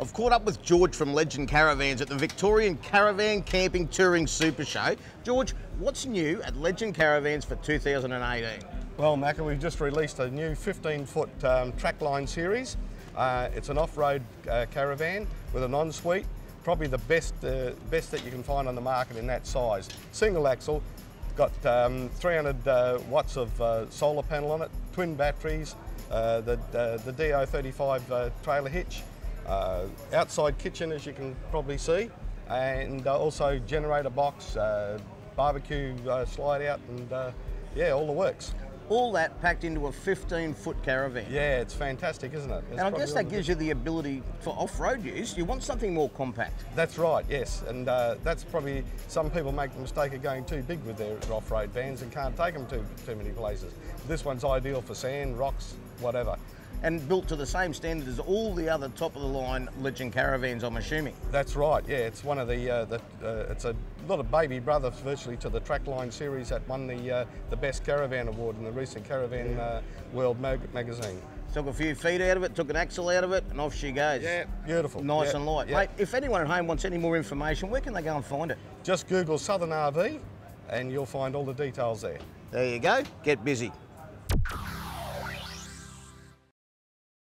I've caught up with George from Legend Caravans at the Victorian Caravan Camping Touring Super Show. George, what's new at Legend Caravans for 2018? Well, Macca, we've just released a new 15-foot um, trackline series. Uh, it's an off-road uh, caravan with an ensuite, probably the best, uh, best that you can find on the market in that size. Single axle, got um, 300 uh, watts of uh, solar panel on it, twin batteries, uh, the, the DO35 trailer hitch, Uh, outside kitchen as you can probably see, and uh, also generator box, uh, barbecue slide out, and yeah, all the works all that packed into a 15 foot caravan. Yeah, it's fantastic, isn't it? It's and I guess that gives you the ability for off-road use. You want something more compact. That's right, yes. And uh, that's probably, some people make the mistake of going too big with their off-road vans and can't take them to too many places. This one's ideal for sand, rocks, whatever and built to the same standard as all the other top of the line Legend caravans, I'm assuming. That's right. Yeah, it's one of the, uh, the uh, it's a lot of baby brother virtually to the Trackline series that won the uh, the best caravan award in the recent Caravan uh, World mag magazine. Took a few feet out of it, took an axle out of it, and off she goes. Yeah, beautiful. Nice yeah. and light. Yeah. Mate, if anyone at home wants any more information, where can they go and find it? Just Google Southern RV and you'll find all the details there. There you go. Get busy.